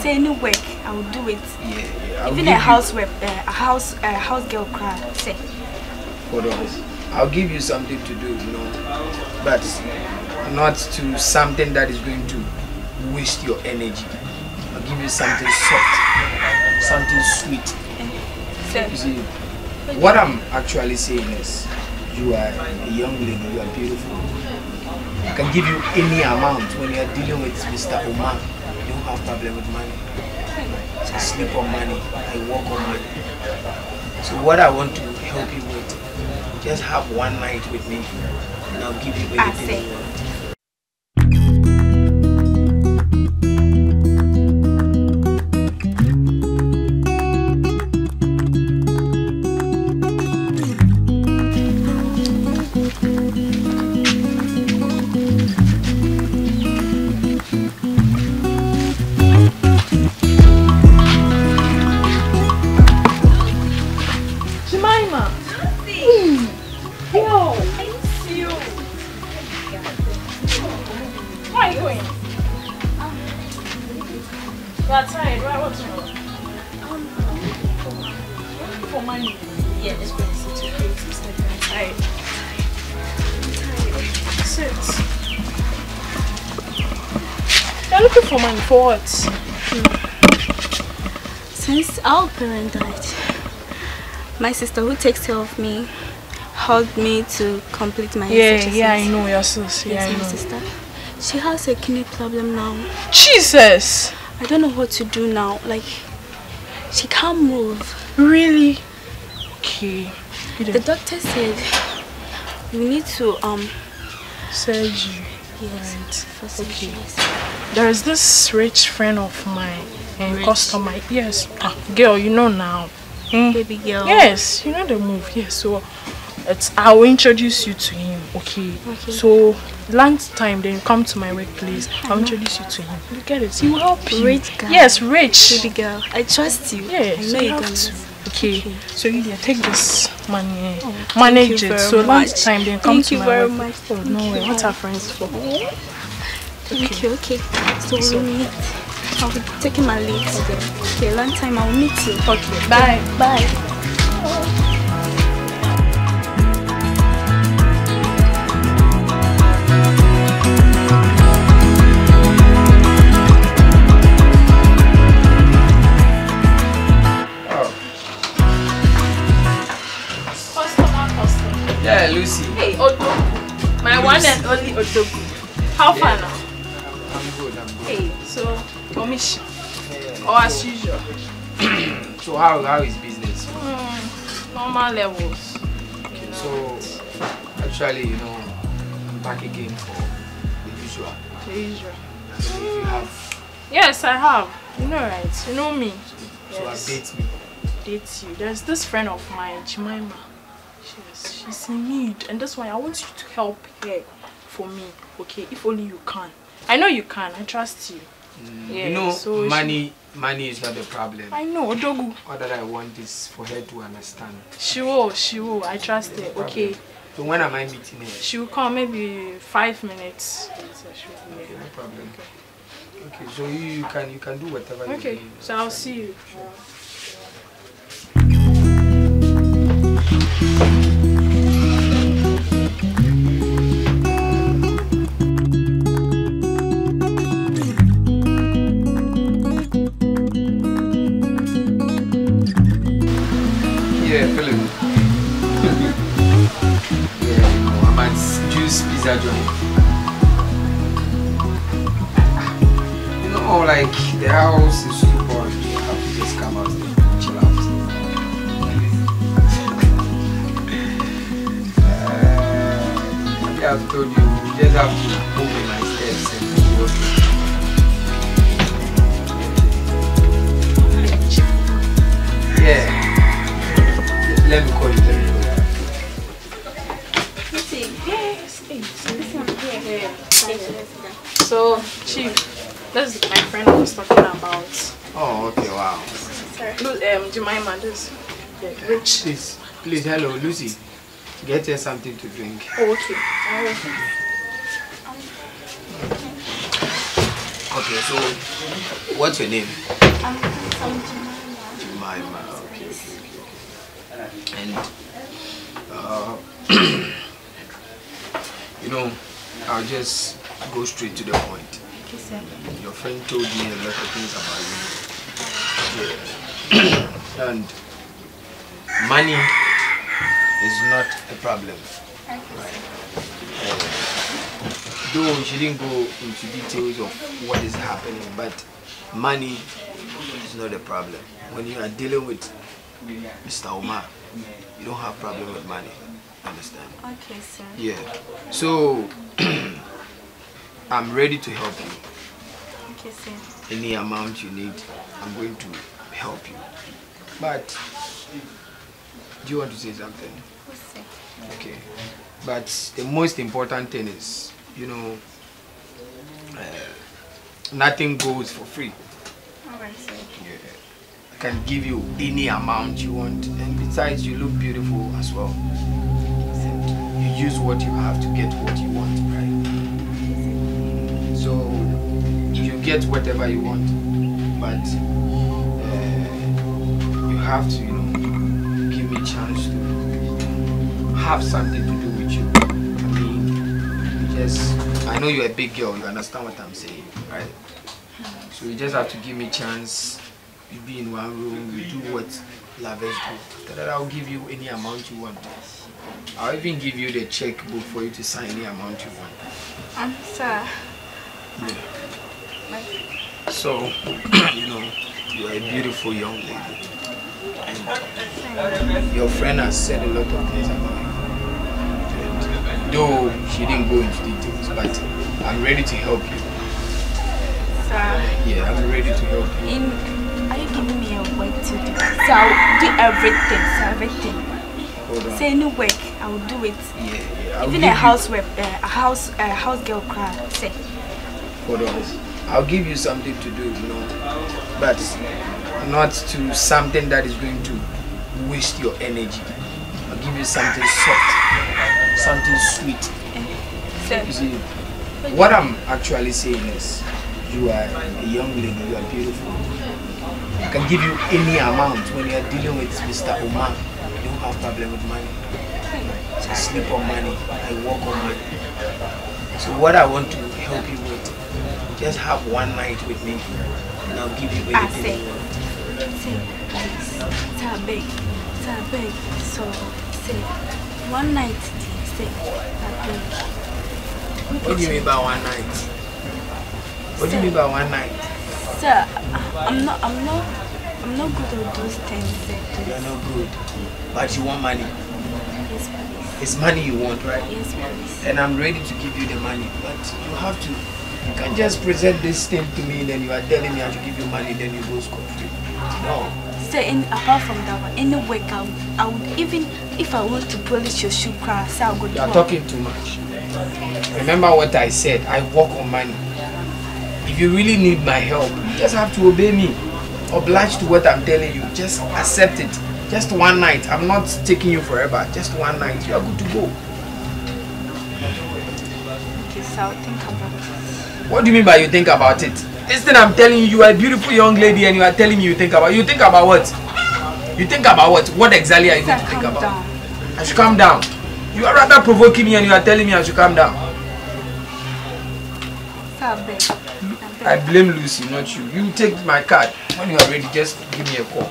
Say any work, I will do it. Yeah, yeah. Even a house rep, uh, a house, a house girl cry. Say. Hold on. I'll give you something to do, you know, but not to something that is going to waste your energy. I'll give you something soft, something sweet. Say. You see, what I'm actually saying is, you are a young lady, you are beautiful. I can give you any amount when you are dealing with Mr. Omar. Have problem with money. I sleep on money, I walk on money. So what I want to help you with, just have one night with me, and I'll give you everything you want. You are tired, right? What's wrong? Looking for money. Yeah, go and sit your place instead. I'm tired. Sit. You're looking for money for what? Since our parent died, my sister who takes care of me helped me to complete my Yeah, yeah, I know your sis. Yeah, Yes, I my know. sister. She has a kidney problem now. Jesus! I don't know what to do now. Like, she can't move. Really? Okay. The doctor said we need to um surgery. yes Right. for Okay. There is this rich friend of mine and Rich? customer. Yes, ah, girl, you know now. Hmm? Baby girl. Yes, you know the move. Yes, so it's I will introduce you to him. Okay. Okay. So lunch time, then come to my workplace. I'll introduce you to him. You get it? He will help you. Rich guy. Yes, rich. Baby girl, I trust you. Yes, I know you you're have gonna. Okay. Okay. So you take this money, eh, Oh, manage it. So lunch time, then come Thank to you my very work- much. Oh Thank no way. What are friends for? Thank you. Okay. So we'll meet. I'll be taking my leave today. Okay, long time. I'll meet you. Okay. Bye. Bye. One and only Odogu. How far Yeah. now? I'm good, I'm good. Hey, so commission Yeah. or as usual? So how how is business? Mm, normal levels. You know. So actually, you know, I'm back again for the usual. the usual. Don't if you have Yes, I have. You know, right? You know me. to Yes. update me. Date you. There's this friend of mine, Jemima. She's she's in need, and that's why I want you to help her for me. Okay, if only you can. I know you can. I trust you. Mm, yeah, you know, so she- money money is not the problem. I know, Odogu. All that I want is for her to understand. She will. She will. I trust her. Okay. So when am I meeting her? She will come maybe five minutes. later, she will be Okay, here. no problem. Okay, so you, you can you can do whatever you Okay, do. so I'll see you. Yeah, Philip. Yeah, you know, I'm at Juice Pizza Joint. You know, like the house is too boring. You have to just come out and chill out. uh, maybe I've told you, you just have to move in my steps and walk. Yeah. Let me call you. Let me call you. So So, Chief, this is my friend I was talking about. Oh, okay, wow. Lu- Um, Jemima, this. Yeah, rich. Please, please, hello, Lucy. Get her something to drink. Oh, okay. Oh, Okay, so what's your name? I'm, I'm Jemima. Jemima. Okay. And uh, you know, I'll just go straight to the point. Sir. Your friend told me a lot of things about you. Yeah. and money is not a problem. Okay, Uh, though she didn't go into details of what is happening, but money is not a problem. When you are dealing with Mr. Omar, you don't have problem with money. Understand? Okay, sir. Yeah. So I'm ready to help you. Okay, sir. Any amount you need, I'm going to help you. But do you want to say something? Sick? Okay. But the most important thing is, you know, uh, nothing goes for free. Alright, sir. Yeah. I can give you any amount you want, and besides, you look beautiful as well. You use what you have to get what you want, right? So you get whatever you want, but uh, you have to, you know, give me a chance to have something to do with you. I mean, just I know you're a big girl. You understand what I'm saying, right? So you just have to give me a chance. You be in one room. You do what lovers do. That, I'll give you any amount you want. I'll even give you the checkbook for you to sign any amount you want. Um, sir. Yeah. So, you know, you're a beautiful young lady. And your friend has said a lot of things about you. And though she didn't go into details, but I'm ready to help you. sir. Yeah, I'm ready to help you. In, you giving me a work to do? So I'll do everything, sir, everything. Say any work, I will do it. Yeah, yeah. I'll Even a house uh, a house, a house girl cry. Say, Hold on. I'll give you something to do, you know, but not to something that is going to waste your energy. I'll give you something soft, something sweet. sir. You see, what I'm actually saying is, you are a young lady, you are beautiful. I can give you any amount when you are dealing with Mr. Omar. You don't have problem with money. I sleep on money, I walk on money. So what I want to help you with, just have one night with me, and I'll give you I anything say. you want. Say, please, sir, beg, sir, beg. So, say, one night, say, I beg. What do you mean by one night? What do you mean by one night? Sir, I'm not, I'm not, I'm not good at those things. You are please. not good, but you want money. Yes, please. It's money you want, right? Yes, please. and I'm ready to give you the money. But you have to, you can't just present this thing to me, then you are telling me I should give you money, then you go scot free. No. Sir, in, apart from that one, any work, I would, I would even, if I want to polish your shoe sir, I'll go You are talking too much. Remember what I said, I work on money. If you really need my help, you just have to obey me. Oblige to what I'm telling you. Just accept it. Just one night. I'm not taking you forever. Just one night. You are good to go. Okay, sir, I'll think about it. What do you mean by you think about it? Thing I'm telling you, you are a beautiful young lady and you are telling me you think about You think about what? You think about what? What exactly are you going to think about? down. I should calm down. You are rather provoking me and you are telling me I should calm down. Sir, I blame Lucy, not you. You take my card. When you are ready, just give me a call.